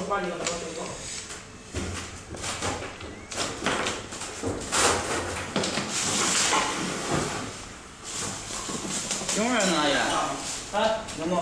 行换了，就。呢也，哎，行不？